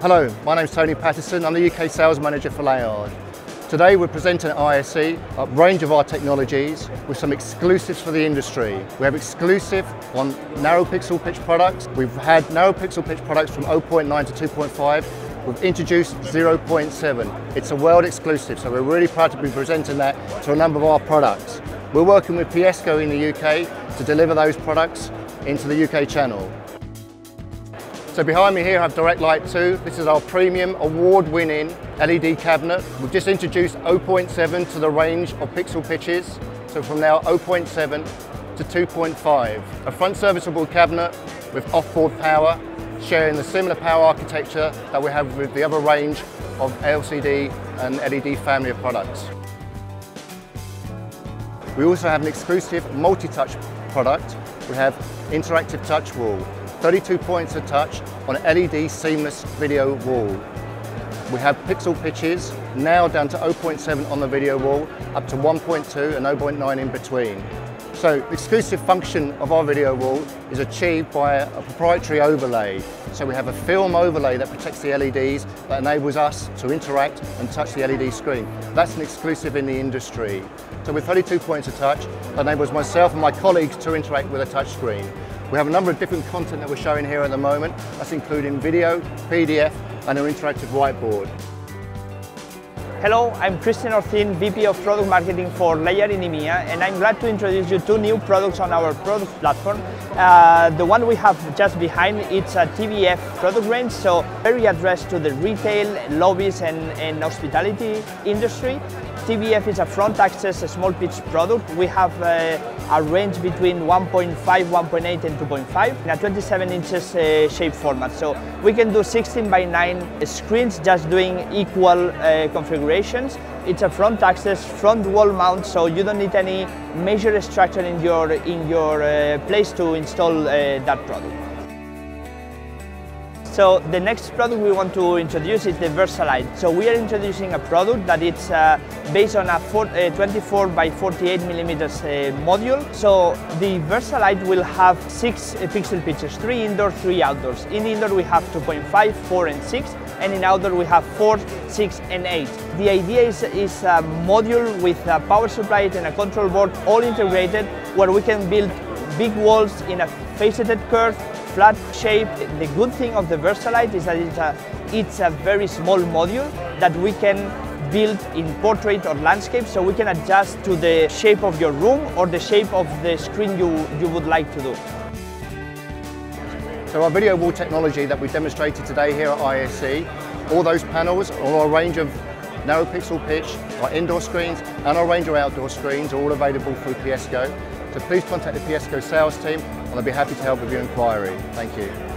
Hello, my name is Tony Patterson. I'm the UK Sales Manager for Leyard. Today we're presenting at ISE a range of our technologies with some exclusives for the industry. We have exclusive on narrow pixel pitch products. We've had narrow pixel pitch products from 0.9 to 2.5. We've introduced 0.7. It's a world exclusive, so we're really proud to be presenting that to a number of our products. We're working with PSCo in the UK to deliver those products into the UK channel. So behind me here I have DirectLight 2. This is our premium award-winning LED cabinet. We've just introduced 0.7 to the range of pixel pitches. So from now 0.7 to 2.5. A front serviceable cabinet with off-board power, sharing the similar power architecture that we have with the other range of LCD and LED family of products. We also have an exclusive multi-touch product. We have interactive touch wall. 32 points of touch on LED seamless video wall. We have pixel pitches now down to 0.7 on the video wall, up to 1.2 and 0.9 in between. So the exclusive function of our video wall is achieved by a, proprietary overlay. So we have a film overlay that protects the LEDs that enables us to interact and touch the LED screen. That's an exclusive in the industry. So with 32 points of touch, that enables myself and my colleagues to interact with a touch screen. We have a number of different content that we're showing here at the moment. That's including video, PDF and an interactive whiteboard. Hello, I'm Christian Orcin, VP of Product Marketing for Leyard in EMEA, and I'm glad to introduce you two new products on our product platform. Uh, the one we have just behind, it's a TVF product range, so very addressed to the retail, lobbies and, and hospitality industry. TVF is a front access a small pitch product. We have uh, a range between 1.5, 1.8 and 2.5 in a 27 inches uh, shape format. So we can do 16 by 9 screens just doing equal uh, configurations. It's a front access, front wall mount, so you don't need any major structure in your, in your uh, place to install uh, that product. So the next product we want to introduce is the Versalight. So we are introducing a product that is uh, based on a four, uh, 24 by 48 millimeters uh, module. So the Versalight will have six uh, pixel pitches, three indoor, three outdoors. In indoor we have 2.5, 4 and 6, and in outdoor we have 4, 6 and 8. The idea is, is a module with a power supply and a control board all integrated where we can build big walls in a faceted curve flat shape. The good thing of the Versalight is that it's a, it's a very small module that we can build in portrait or landscape so we can adjust to the shape of your room or the shape of the screen you, you would like to do. So our video wall technology that we demonstrated today here at ISE, all those panels, all our range of narrow pixel pitch, our indoor screens and our range of outdoor screens are all available through PSCo. So please contact the PSCo sales team and I'll be happy to help with your inquiry. Thank you.